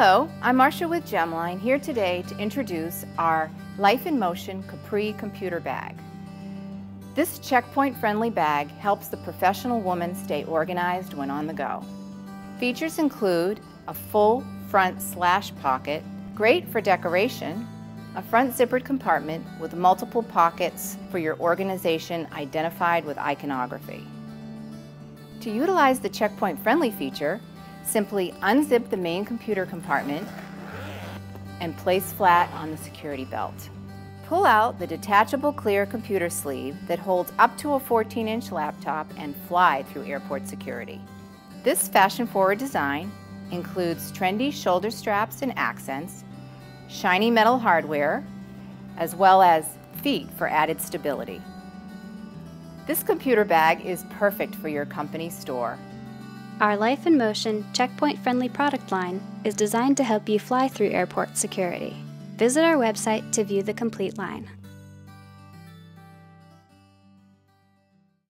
Hello, I'm Marcia with Gemline, here today to introduce our Life in Motion Capri computer bag. This checkpoint-friendly bag helps the professional woman stay organized when on the go. Features include a full front slash pocket, great for decoration, a front zippered compartment with multiple pockets for your organization identified with iconography. To utilize the checkpoint friendly feature, simply unzip the main computer compartment and place flat on the security belt. Pull out the detachable clear computer sleeve that holds up to a 14-inch laptop and fly through airport security. This fashion-forward design includes trendy shoulder straps and accents, shiny metal hardware, as well as feet for added stability. This computer bag is perfect for your company store. Our Life in Motion checkpoint friendly product line is designed to help you fly through airport security. Visit our website to view the complete line.